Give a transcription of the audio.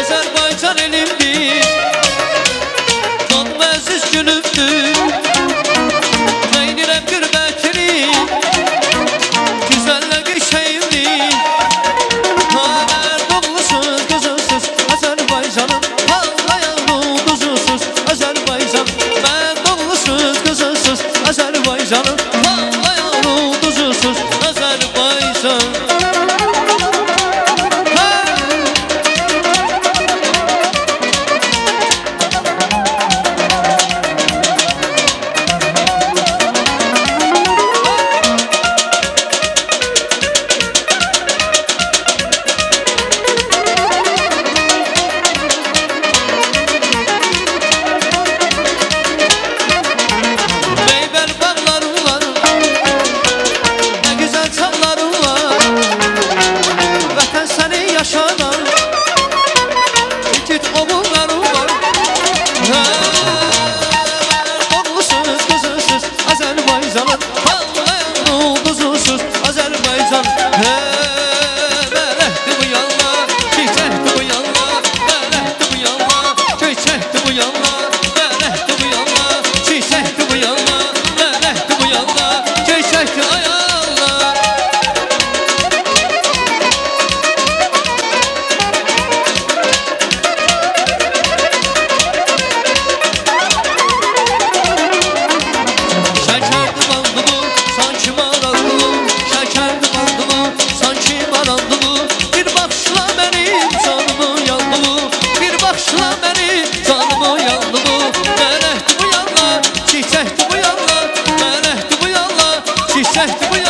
Azərbaycan elimdir. Can məziz günümdür Hey. just